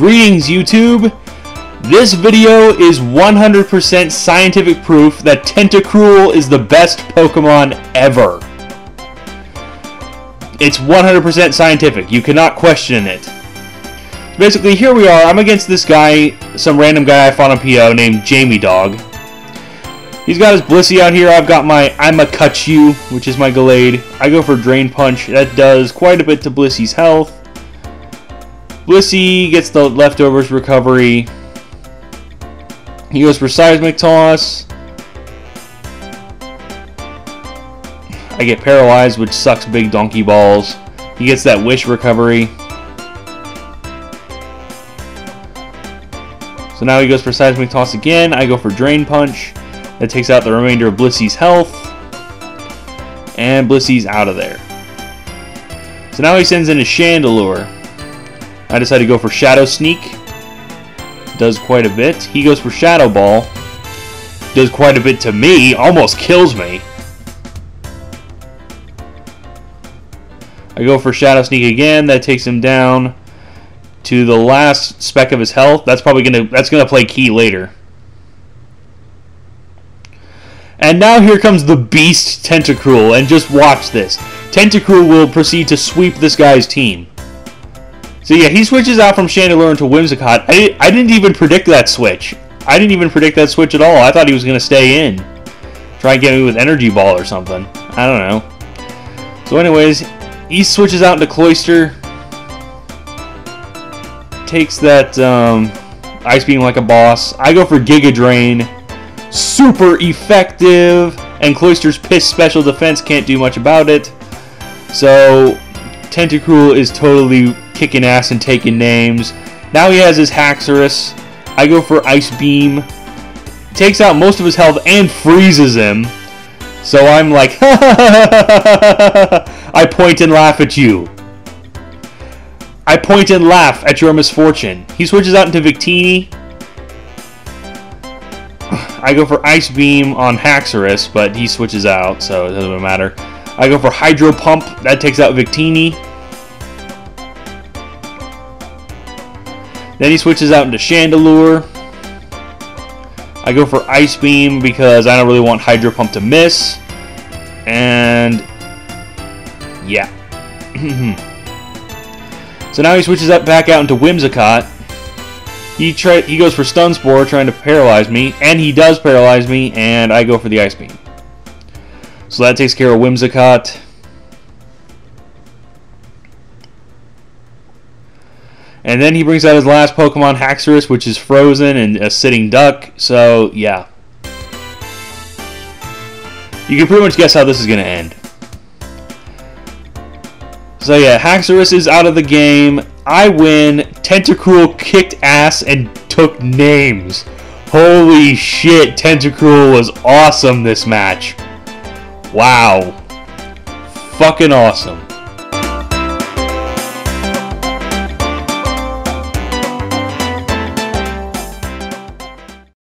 Greetings, YouTube! This video is 100% scientific proof that Tentacruel is the best Pokemon ever. It's 100% scientific. You cannot question it. Basically, here we are. I'm against this guy, some random guy I fought on PO named Jamie Dog. He's got his Blissey out here. I've got my I'm a cut you, which is my Gallade. I go for Drain Punch. That does quite a bit to Blissey's health. Blissey gets the leftovers recovery. He goes for Seismic Toss. I get paralyzed, which sucks big donkey balls. He gets that wish recovery. So now he goes for Seismic Toss again. I go for Drain Punch. That takes out the remainder of Blissey's health. And Blissey's out of there. So now he sends in a Chandelure. I decide to go for Shadow Sneak. Does quite a bit. He goes for Shadow Ball. Does quite a bit to me. Almost kills me. I go for Shadow Sneak again. That takes him down to the last speck of his health. That's probably gonna that's gonna play key later. And now here comes the beast Tentacruel, and just watch this. Tentacruel will proceed to sweep this guy's team. So yeah, he switches out from Chandelure into Whimsicott. I, I didn't even predict that switch. I didn't even predict that switch at all. I thought he was going to stay in. Try and get me with Energy Ball or something. I don't know. So anyways, he switches out into Cloyster. Takes that um, Ice Beam like a boss. I go for Giga Drain. Super effective. And Cloyster's Piss Special Defense can't do much about it. So Tentacruel is totally kicking ass and taking names. Now he has his Haxorus. I go for Ice Beam. Takes out most of his health and freezes him. So I'm like, I point and laugh at you. I point and laugh at your misfortune. He switches out into Victini. I go for Ice Beam on Haxorus, but he switches out, so it doesn't matter. I go for Hydro Pump. That takes out Victini. Then he switches out into Chandelure. I go for Ice Beam because I don't really want Hydro Pump to miss. And yeah. so now he switches up back out into Whimsicott. He try he goes for Stun Spore trying to paralyze me, and he does paralyze me, and I go for the Ice Beam. So that takes care of Whimsicott. And then he brings out his last Pokemon, Haxorus, which is frozen and a sitting duck. So, yeah. You can pretty much guess how this is going to end. So, yeah, Haxorus is out of the game. I win. Tentacruel kicked ass and took names. Holy shit, Tentacruel was awesome this match. Wow. Fucking awesome.